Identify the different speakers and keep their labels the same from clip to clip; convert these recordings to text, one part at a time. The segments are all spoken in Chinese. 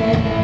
Speaker 1: care.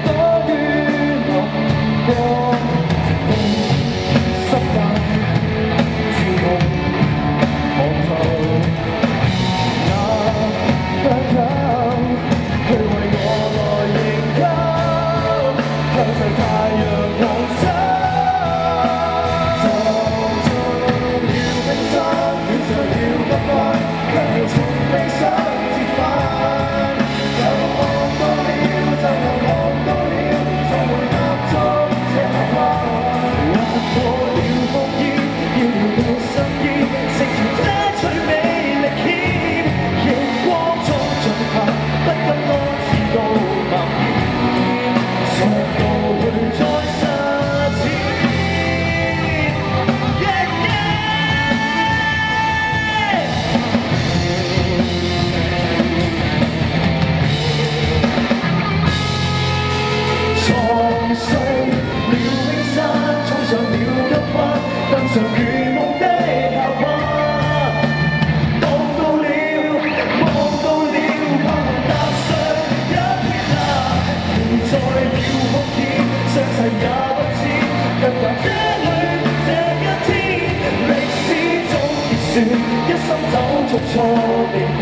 Speaker 1: 像如梦的泡沫荡到了望到了盼望踏上一片蓝停在了空天相誓也不似却在这里这一天历史总结算一生走足错地点